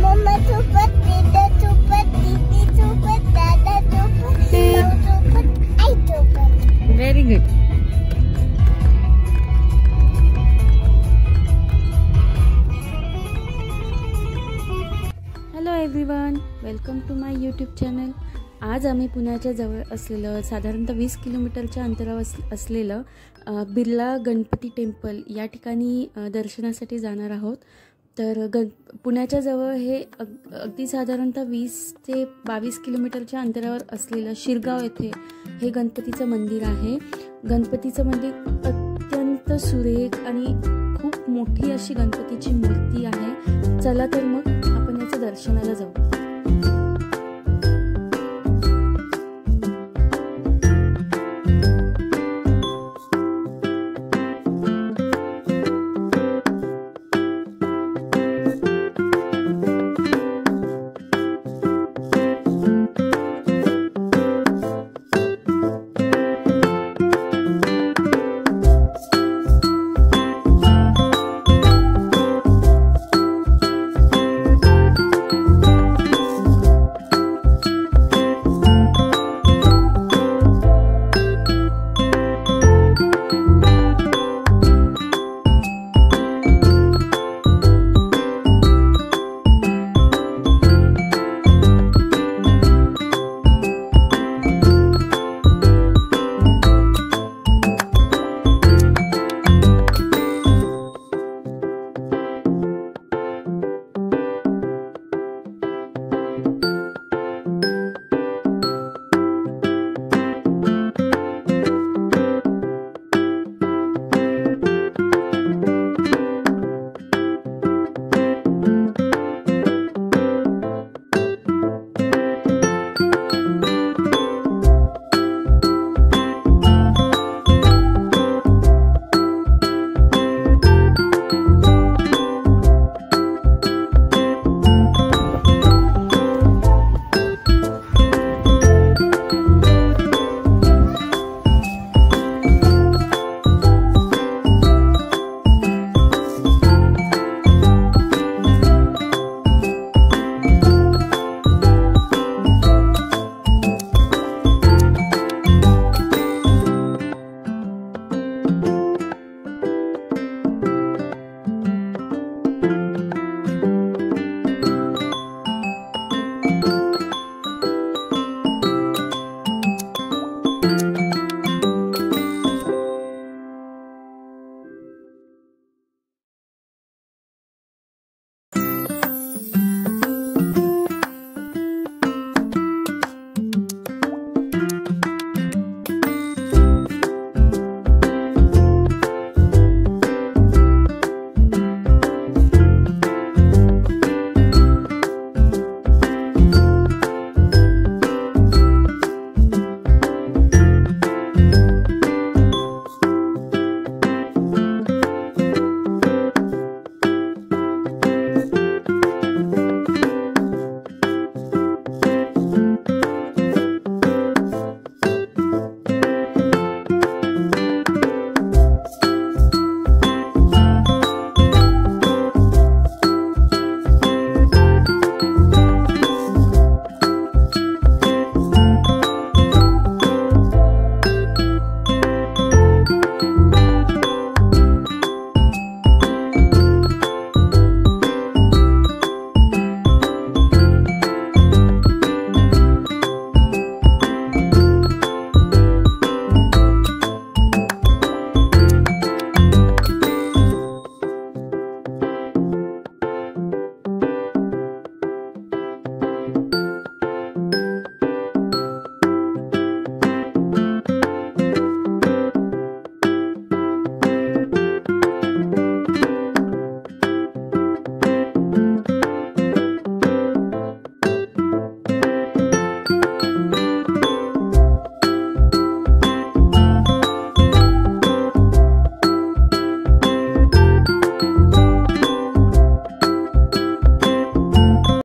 Mama Didi Dada I. Very good. Hello everyone, welcome to my YouTube channel. आज आम्ही पुण्याच्या जवळ असलेलं साधारणतः वीस किलोमीटरच्या अंतरावर अस असलेलं बिर्ला गणपती टेम्पल या ठिकाणी दर्शनासाठी जाणार आहोत. तर गण पुण्याच्या जवळ हे अग अगदी साधारणतः वीस ते बावीस किलोमीटरच्या अंतरावर असलेलं शिरगाव येथे हे गणपतीचं मंदिर आहे. गणपतीचं मंदिर अत्यंत सुरेख आणि खूप मोठी अशी गणपतीची मूर्ती आहे. चला तर मग आपण याचं दर्शनाला जाऊ.